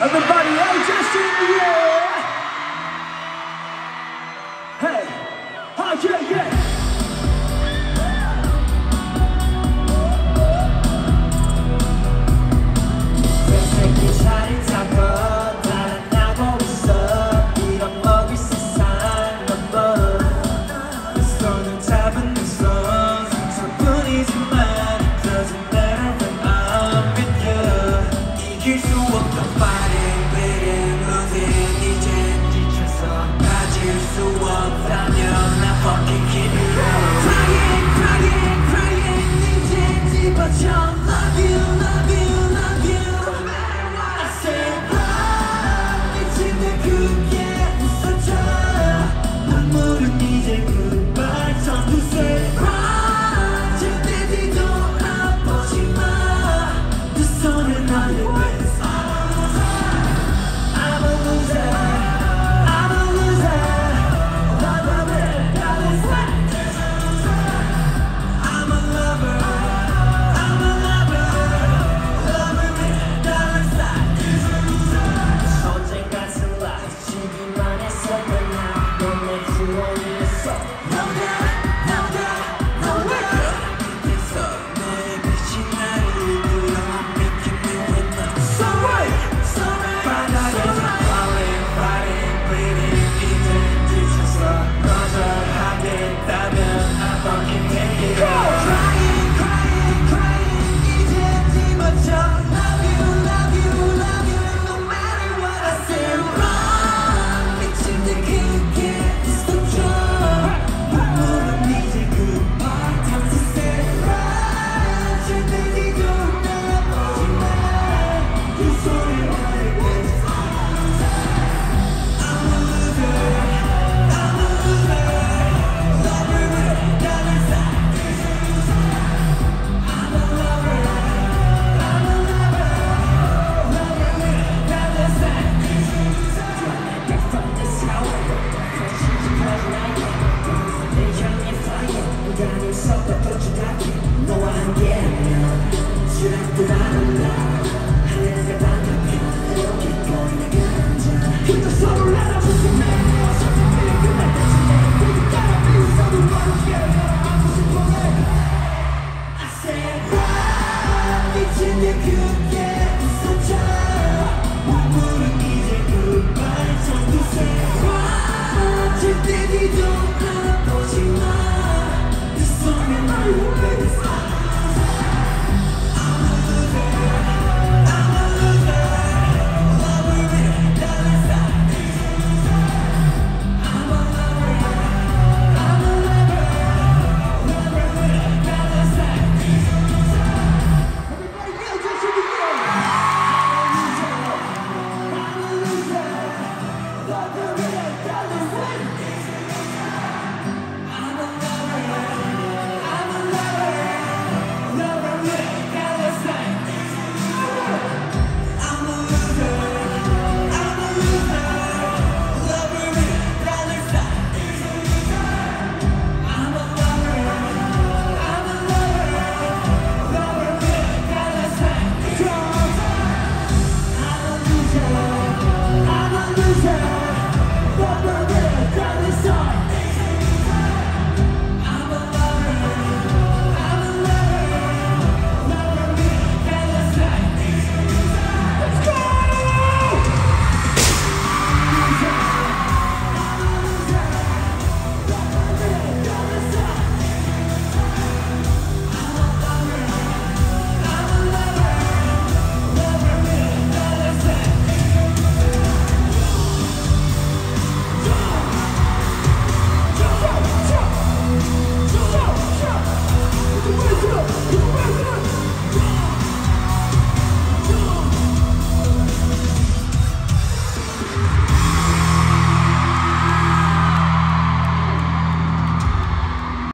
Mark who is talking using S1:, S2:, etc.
S1: Everybody, hey, just in the air. Hey, oh yeah, yeah.
S2: 손을